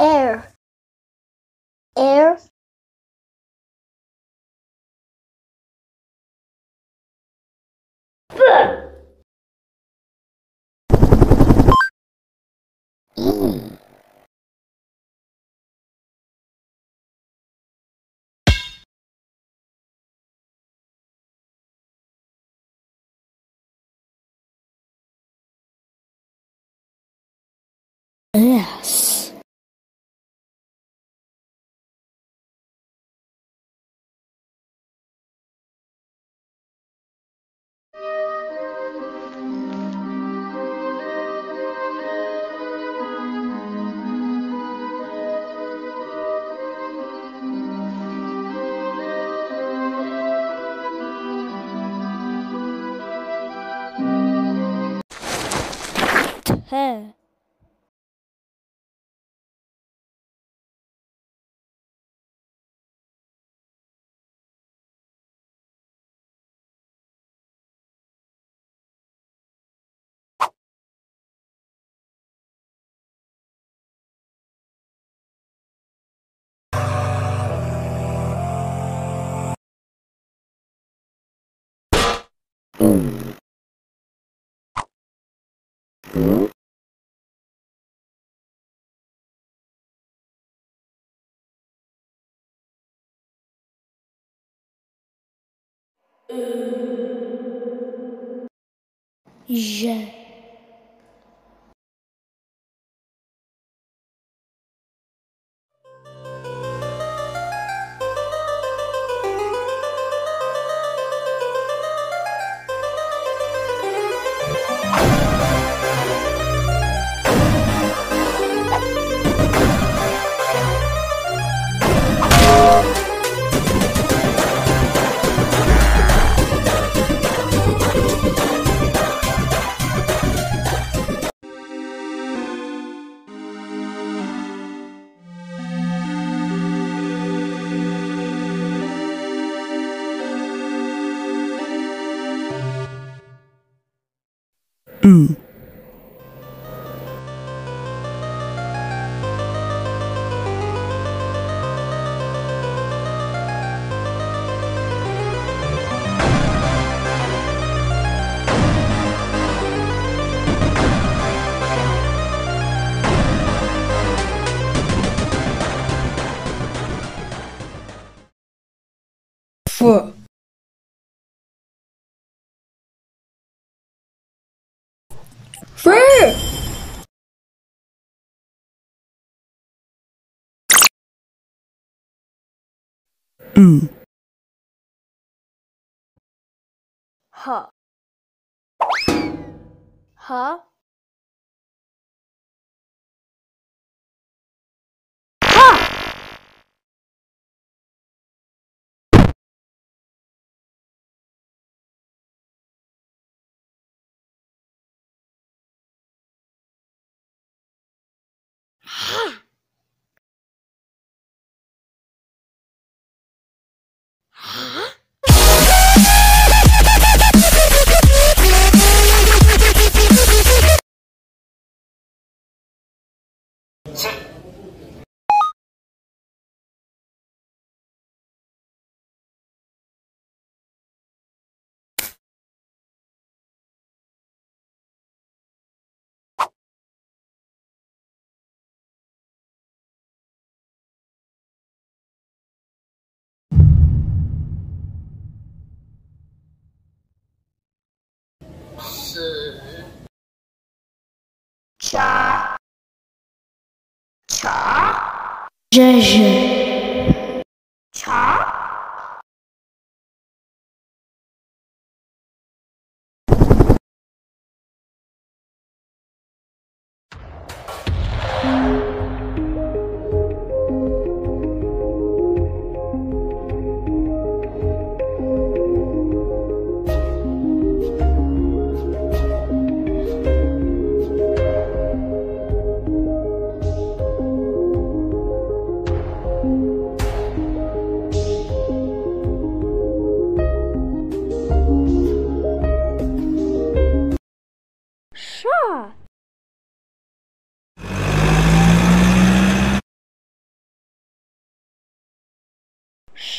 air air. Yes. T J Je. Free U H H treasure.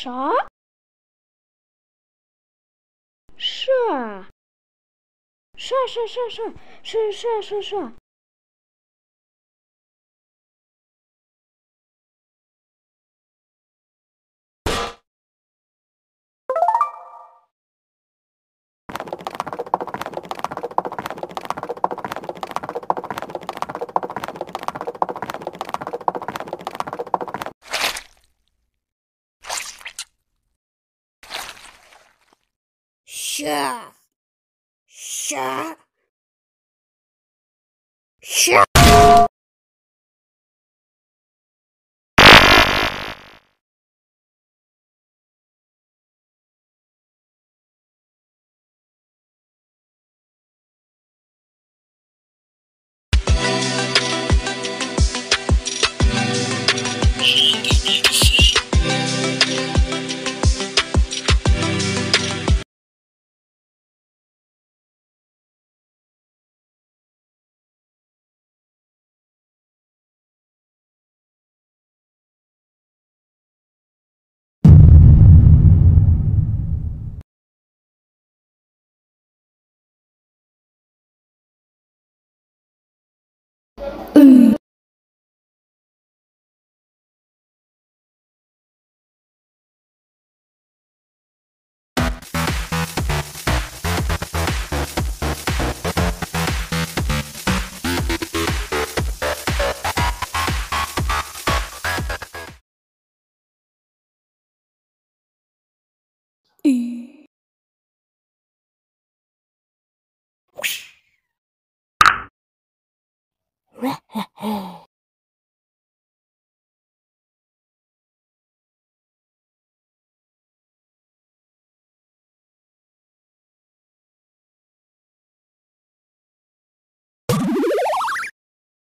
啥？是啊，是啊是啊是啊是啊是啊是啊是啊。下下下。Ooh.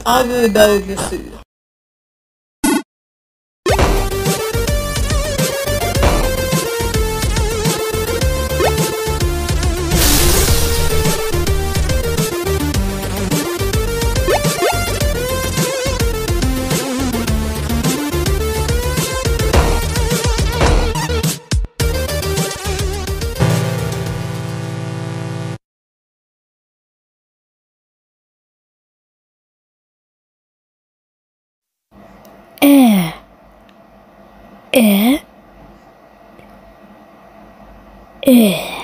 あぐだぐする。ええ。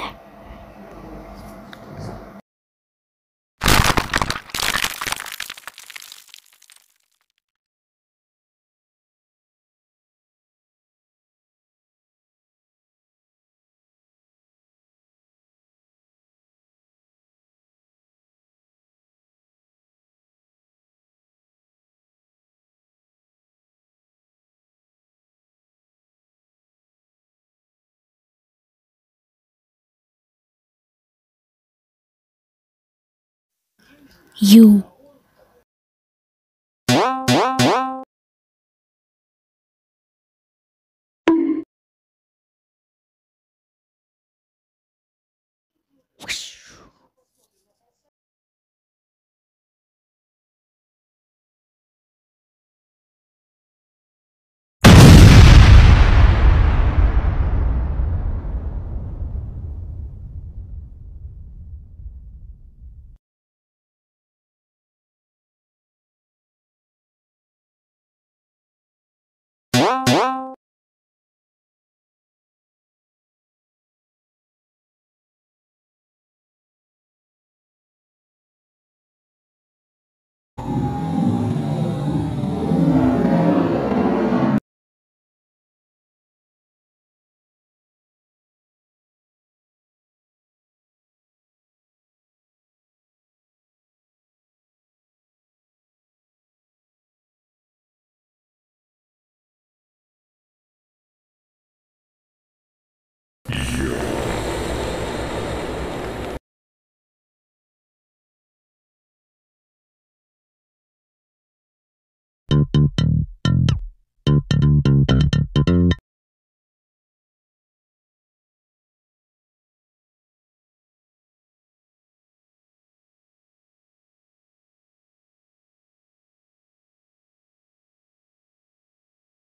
You. you